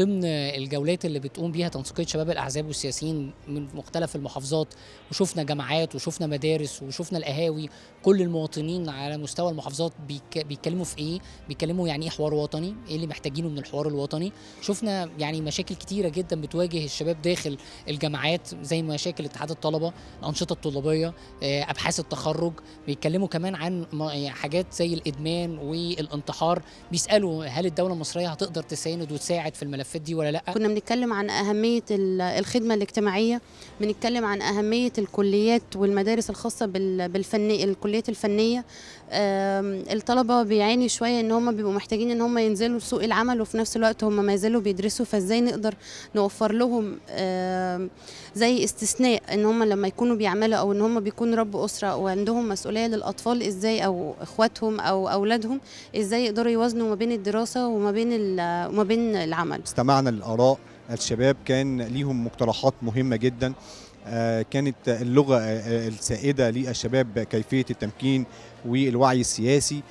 ضمن الجولات اللي بتقوم بيها تنسيقية شباب الأحزاب والسياسيين من مختلف المحافظات وشفنا جامعات وشفنا مدارس وشفنا القهاوي كل المواطنين على مستوى المحافظات بيتكلموا في إيه؟ بيتكلموا يعني إيه حوار وطني؟ إيه اللي محتاجينه من الحوار الوطني؟ شفنا يعني مشاكل كتيرة جدا بتواجه الشباب داخل الجامعات زي مشاكل اتحاد الطلبة الأنشطة الطلابية أبحاث التخرج. بيتكلموا كمان عن حاجات زي الإدمان والانتحار. بيسألوا هل الدولة المصرية هتقدر تساند وتساعد في الملفات دي ولا لأ؟ كنا بنتكلم عن أهمية الخدمة الاجتماعية بنتكلم عن أهمية الكليات والمدارس الخاصة بالفني الكليات الفنية. الطلبة بيعاني شوية إن هم بيبقوا محتاجين إن هم ينزلوا سوق العمل وفي نفس الوقت هم ما يزالوا بيدرسوا فإزاي نقدر نوفر لهم زي استثناء إن هم لما يكونوا بيعملوا أو إن هم بيكونوا رب أسرة وعندهم مسؤولية للأطفال إزاي أو إخواتهم أو أولادهم إزاي يقدروا يوازنوا ما بين الدراسة وما بين وما بين العمل. استمعنا للآراء الشباب كان ليهم مقترحات مهمة جدا. كانت اللغة السائدة للشباب كيفية التمكين والوعي السياسي.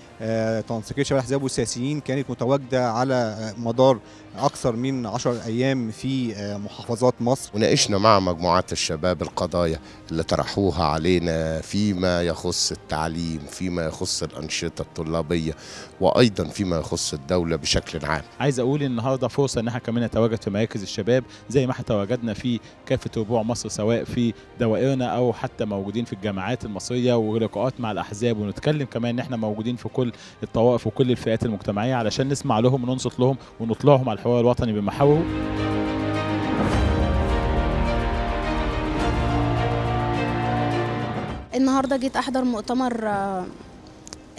تنسيقية شباب الاحزاب والسياسيين كانت متواجدة على مدار أكثر من 10 أيام في محافظات مصر. وناقشنا مع مجموعات الشباب القضايا اللي طرحوها علينا فيما يخص التعليم فيما يخص الأنشطة الطلابية وأيضا فيما يخص الدولة بشكل عام. عايز أقول النهارده فرصة إن إحنا كمان نتواجد في مراكز الشباب زي ما إحنا تواجدنا في كافة ربوع مصر سواء في دوائرنا أو حتى موجودين في الجامعات المصرية ولقاءات مع الأحزاب. ونتكلم كمان إن إحنا موجودين في كل الطوائف وكل الفئات المجتمعية علشان نسمع لهم وننصت لهم ونطلعهم على الحوار الوطني بمحاوره النهارده جيت أحضر مؤتمر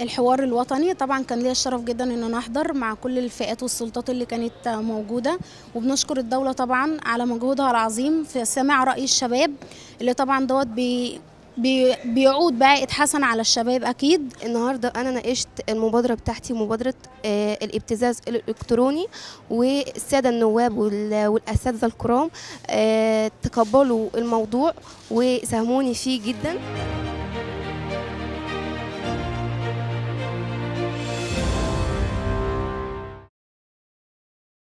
الحوار الوطني. طبعا كان ليا الشرف جدا إن أنا أحضر مع كل الفئات والسلطات اللي كانت موجودة. وبنشكر الدولة طبعا على مجهودها العظيم في سماع رأي الشباب اللي طبعا دوت بي بي بيعود بعائد حسن على الشباب أكيد. النهارده أنا ناقشت المبادرة بتاعتي مبادرة آه الابتزاز الإلكتروني والسادة النواب والأساتذة الكرام آه تقبلوا الموضوع وساهموني فيه جدا.